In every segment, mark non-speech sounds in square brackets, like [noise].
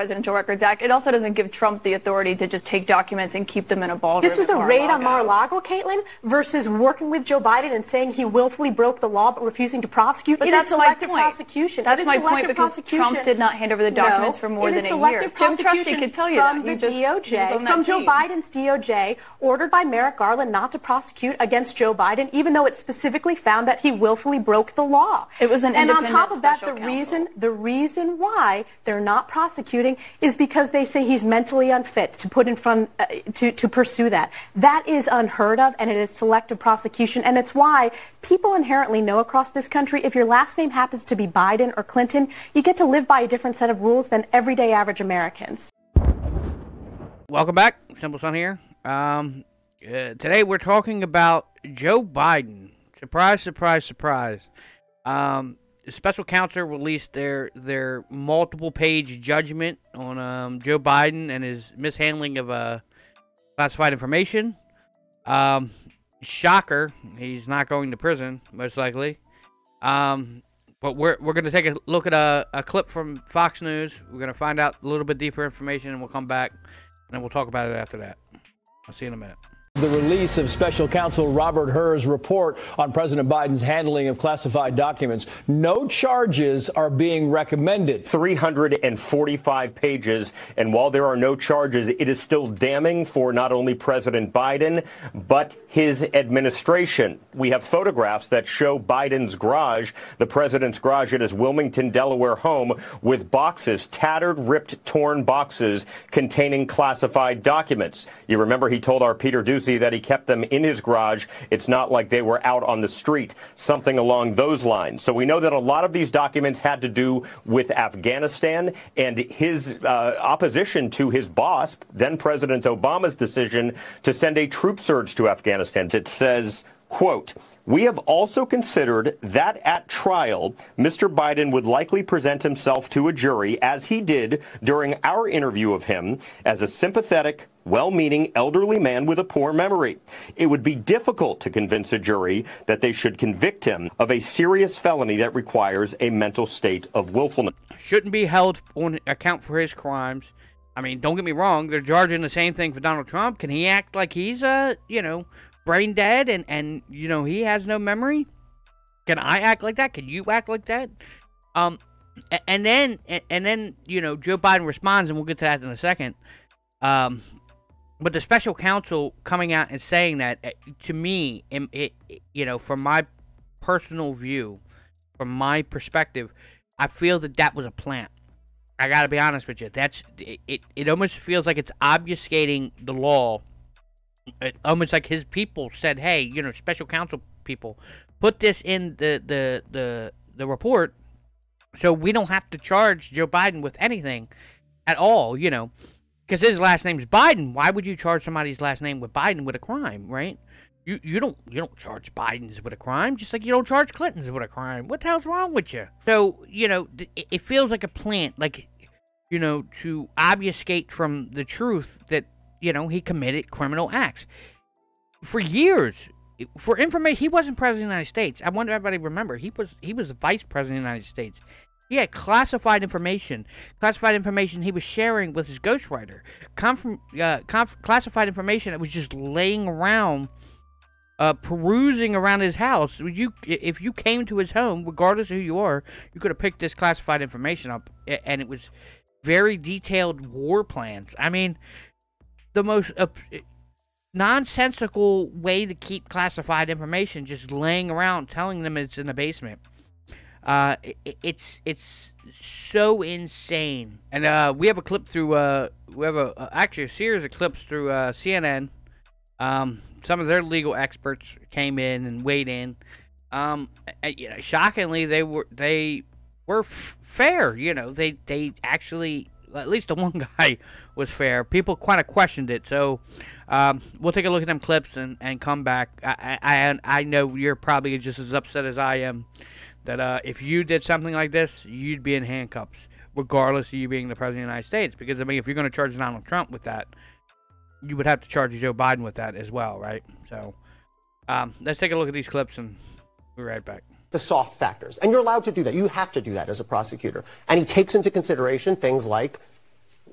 Presidential Records Act. It also doesn't give Trump the authority to just take documents and keep them in a ballroom. This was a raid on Mar-a-Lago, Caitlin, versus working with Joe Biden and saying he willfully broke the law but refusing to prosecute. But it that's is selective my point. prosecution. That's my point because. Trump did not hand over the documents No, for more than a year. Jim Trusty prosecution could tell you from that. The just- DOJ, from Joe team. Biden's DOJ, ordered by Merrick Garland not to prosecute against Joe Biden, even though it specifically found that he willfully broke the law. It was an and on top of that, the counsel. reason the reason why they're not prosecuting is because they say he's mentally unfit to put in front uh, to to pursue that. That is unheard of, and it is selective prosecution, and it's why people inherently know across this country if your last name happens to be Biden or Clinton, you get to live by a different set of rules than everyday average Americans. Welcome back, Simple Son here. Um, uh, today we're talking about Joe Biden. Surprise, surprise, surprise. Um, special counsel released their their multiple page judgment on um, Joe Biden and his mishandling of uh, classified information. Um, shocker, he's not going to prison most likely. Um, but we're we're gonna take a look at a, a clip from Fox News. We're gonna find out a little bit deeper information, and we'll come back and we'll talk about it after that. I'll see you in a minute. The release of special counsel Robert Hur's report on President Biden's handling of classified documents. No charges are being recommended. 345 pages, and while there are no charges, it is still damning for not only President Biden, but his administration. We have photographs that show Biden's garage, the president's garage at his Wilmington, Delaware home, with boxes, tattered, ripped, torn boxes containing classified documents. You remember he told our Peter That he kept them in his garage. It's not like they were out on the street, something along those lines. So we know that a lot of these documents had to do with Afghanistan and his uh, opposition to his boss, then President Obama's decision to send a troop surge to Afghanistan. It says, quote, we have also considered that at trial, Mr. Biden would likely present himself to a jury, as he did during our interview of him, as a sympathetic, well meaning elderly man with a poor memory. It would be difficult to convince a jury that they should convict him of a serious felony that requires a mental state of willfulness. Shouldn't be held on account for his crimes. I mean, don't get me wrong; they're charging the same thing for Donald Trump. Can he act like he's uh, you know, brain dead and and you know he has no memory? Can I act like that? Can you act like that? Um, and then and then you know Joe Biden responds, and we'll get to that in a second. Um, but the special counsel coming out and saying that eh, to me, it, it you know, from my personal view, from my perspective, I feel that that was a plant. I got to be honest with you. That's it. It almost feels like it's obfuscating the law. Almost like his people said, "Hey, you know, special counsel people, put this in the the the the report, so we don't have to charge Joe Biden with anything at all." You know, because his last name's Biden. Why would you charge somebody's last name with Biden with a crime, right? You you don't you don't charge Biden's with a crime, just like you don't charge Clinton's with a crime. What the hell's wrong with you? So you know, it, it feels like a plant, like you know, to obfuscate from the truth that you know he committed criminal acts for years. For information, he wasn't president of the United States. I want everybody to remember he was he was vice president of the United States. He had classified information, classified information he was sharing with his ghostwriter, Conf- uh, conf- classified information that was just laying around, uh, perusing around his house. You, if you came to his home, regardless of who you are, you could have picked this classified information up, and it was very detailed war plans. I mean, the most uh, nonsensical way to keep classified information just laying around telling them it's in the basement. Uh it, it's it's so insane. And uh we have a clip through uh we have a actually a series of clips through uh cnn um some of their legal experts came in and weighed in. Um and, you know, shockingly they were they were fair you know. They they actually at least the [laughs] one guy was fair people kind of questioned it so um, we'll take a look at them clips and, and come back. I, I I know you're probably just as upset as I am that uh, if you did something like this, you'd be in handcuffs, regardless of you being the president of the United States. Because I mean, if you're going to charge Donald Trump with that, you would have to charge Joe Biden with that as well, right? So um, let's take a look at these clips and we'll be right back. the soft factors. And you're allowed to do that. You have to do that as a prosecutor. And he takes into consideration things like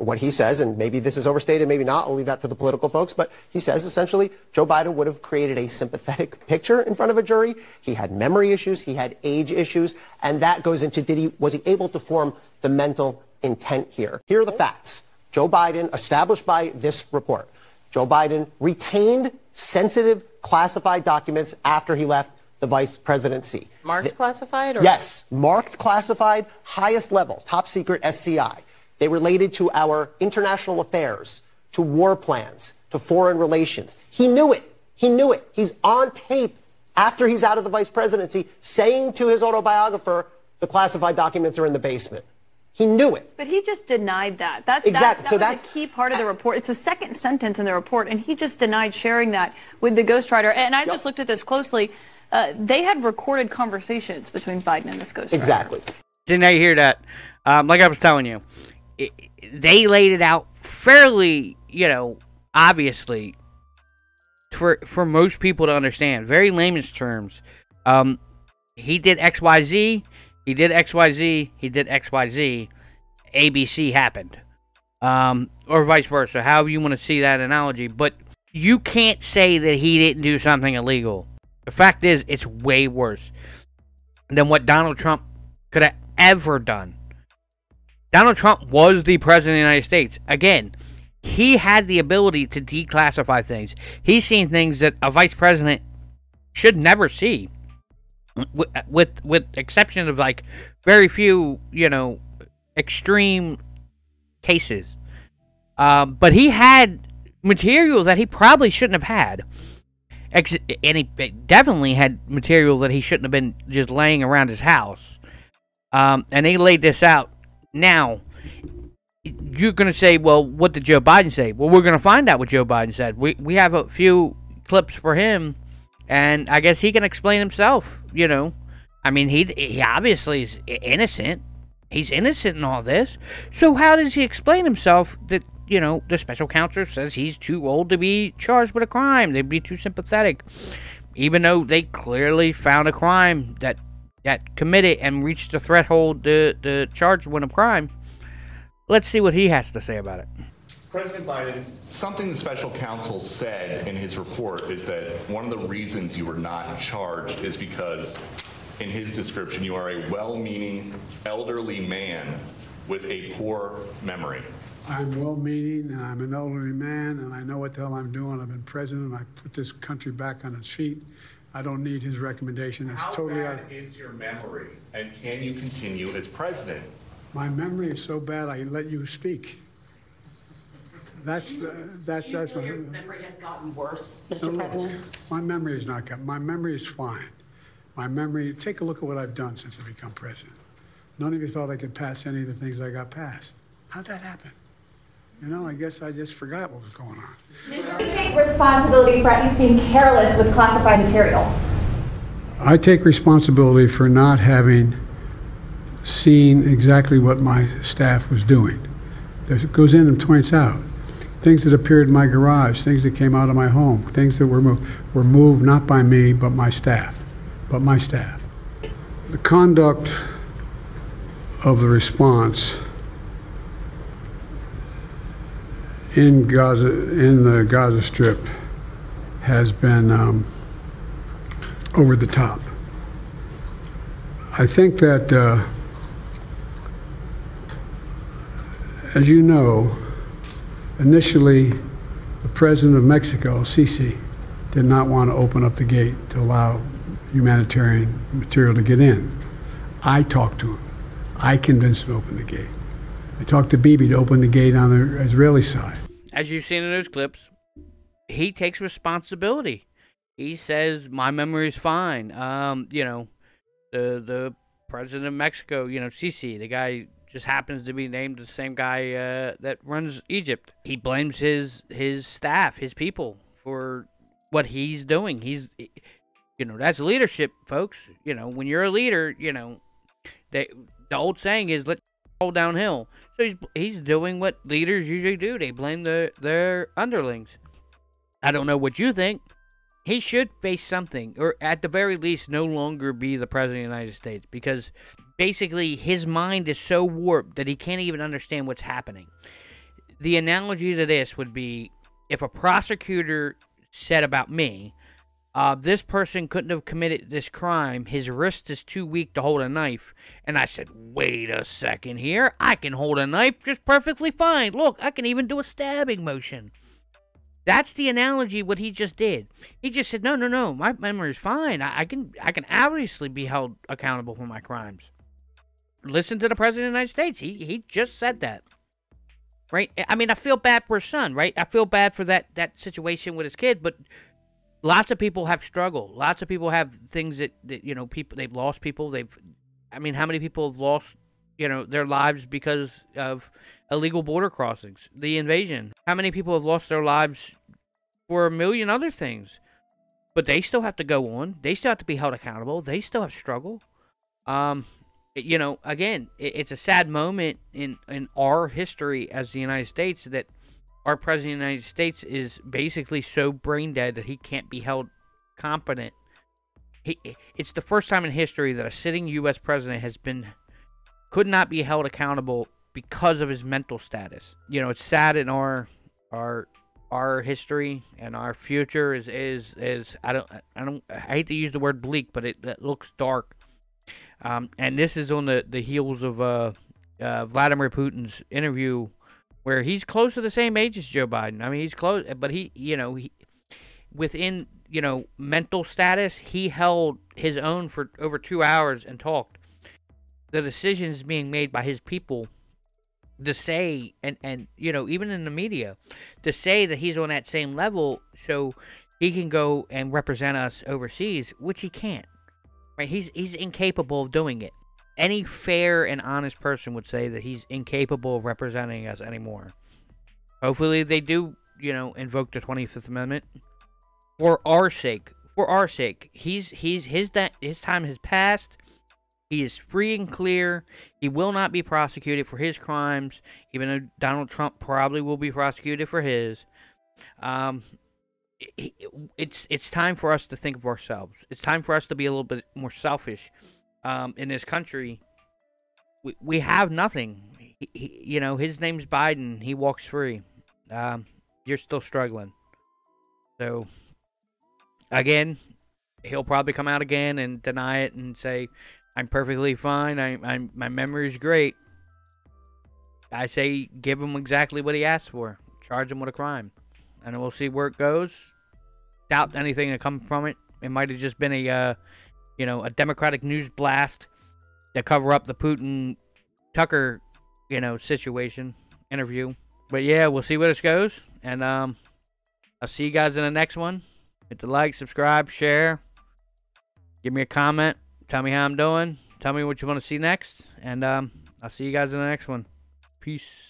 what he says, and maybe this is overstated, maybe not, I'll leave that to the political folks, but he says essentially Joe Biden would have created a sympathetic picture in front of a jury. He had memory issues, he had age issues, and that goes into did he was he able to form the mental intent here? Here are the facts. Joe Biden, established by this report, Joe Biden retained sensitive classified documents after he left the vice presidency. Marked the, classified? Or? Yes, marked classified, highest level, top secret SCI. They related to our international affairs, to war plans, to foreign relations. He knew it. He knew it. He's on tape after he's out of the vice presidency saying to his autobiographer, the classified documents are in the basement. He knew it. But he just denied that. That's exactly. That, that so was that's a key part of the report. It's the second sentence in the report, and he just denied sharing that with the ghostwriter. And I yep. just looked at this closely. Uh, they had recorded conversations between Biden and this ghostwriter. Exactly. Didn't I hear that? Um, like I was telling you, they laid it out fairly, you know, obviously for for most people to understand, very layman's terms. Um, he did X Y Z he did XYZ, he did XYZ, ABC happened. Um, or vice versa, however you want to see that analogy. But you can't say that he didn't do something illegal. The fact is, it's way worse than what Donald Trump could have ever done. Donald Trump was the president of the United States. Again, he had the ability to declassify things. He's seen things that a vice president should never see with with exception of like very few, you know, extreme cases. Um, but he had materials that he probably shouldn't have had. Ex- and he definitely had material that he shouldn't have been just laying around his house. Um, and they laid this out. Now, you're going to say, well, what did Joe Biden say? Well, we're going to find out what Joe Biden said. We, we have a few clips for him and I guess he can explain himself. You know, I mean, he he obviously is innocent. He's innocent in all this. So how does he explain himself that you know the special counsel says he's too old to be charged with a crime? They'd be too sympathetic, even though they clearly found a crime that that committed and reached the threshold to to charge with a crime. Let's see what he has to say about it. President Biden, something the special counsel said in his report is that one of the reasons you were not charged is because, in his description, you are a well meaning elderly man with a poor memory. I'm well meaning and I'm an elderly man and I know what the hell I'm doing. I've been president. And I put this country back on its feet. I don't need his recommendation. It's How totally bad out. is your memory and can you continue as president? My memory is so bad I let you speak. That's, uh, that's, Do you that's. feel my- your memory has gotten worse, Mr. no, President? My memory is not, good. my memory is fine. My memory, take a look at what I've done since I become president. None of you thought I could pass any of the things I got passed. How'd that happen? You know, I guess I just forgot what was going on. Mr. You take responsibility for at least being careless with classified material. I take responsibility for not having seen exactly what my staff was doing. It goes in and points out things that appeared in my garage, things that came out of my home, things that were moved, were moved not by me, but my staff, but my staff. The conduct of the response in Gaza, in the Gaza Strip, has been um, over the top. I think that, uh, as you know, Initially, the president of Mexico, Sisi, did not want to open up the gate to allow humanitarian material to get in. I talked to him. I convinced him to open the gate. I talked to Bibi to open the gate on the Israeli side. As you've seen in those clips, he takes responsibility. He says, "My memory is fine." Um, you know, the the president of Mexico, you know, Sisi, the guy just happens to be named the same guy uh, that runs Egypt. He blames his his staff, his people, for what he's doing. He's, you know, that's leadership, folks. You know, when you're a leader, you know, they, the old saying is let fall downhill. He's he's doing what leaders usually do. They blame the their underlings. I don't know what you think. He should face something, or at the very least, no longer be the president of the United States because basically his mind is so warped that he can't even understand what's happening. the analogy to this would be if a prosecutor said about me, uh, this person couldn't have committed this crime. His wrist is too weak to hold a knife. And I said, wait a second here. I can hold a knife just perfectly fine. Look, I can even do a stabbing motion. That's the analogy what he just did. He just said, no, no, no, my memory is fine. I, I can I can obviously be held accountable for my crimes. Listen to the President of the United States. He he just said that. Right? I mean, I feel bad for his son, right? I feel bad for that that situation with his kid, but lots of people have struggled. Lots of people have things that, that you know, people they've lost people. They've I mean, how many people have lost, you know, their lives because of illegal border crossings, the invasion? How many people have lost their lives for a million other things? But they still have to go on. They still have to be held accountable. They still have struggle. Um, you know, again, it, it's a sad moment in in our history as the United States that our president of the United States is basically so brain dead that he can't be held competent. He, it's the first time in history that a sitting U.S. president has been could not be held accountable because of his mental status. You know, it's sad in our our our history and our future is is is I don't I don't I hate to use the word bleak, but it, it looks dark. Um, and this is on the the heels of uh, uh, Vladimir Putin's interview, where he's close to the same age as Joe Biden. I mean, he's close, but he you know he within you know mental status, he held his own for over two hours and talked. The decisions being made by his people to say and and you know even in the media to say that he's on that same level so he can go and represent us overseas which he can't right he's he's incapable of doing it any fair and honest person would say that he's incapable of representing us anymore hopefully they do you know invoke the 25th amendment for our sake for our sake he's he's his that his time has passed he is free and clear. He will not be prosecuted for his crimes, even though Donald Trump probably will be prosecuted for his. Um, it's it's time for us to think of ourselves. It's time for us to be a little bit more selfish. Um, in this country, we we have nothing. He, he, you know, his name's Biden. He walks free. Um, you're still struggling. So, again, he'll probably come out again and deny it and say, I'm perfectly fine. I, I'm my memory is great. I say give him exactly what he asked for. Charge him with a crime, and we'll see where it goes. Doubt anything to come from it. It might have just been a, uh, you know, a Democratic news blast to cover up the Putin Tucker, you know, situation interview. But yeah, we'll see where this goes, and um, I'll see you guys in the next one. Hit the like, subscribe, share, give me a comment. Tell me how I'm doing. Tell me what you want to see next. And um, I'll see you guys in the next one. Peace.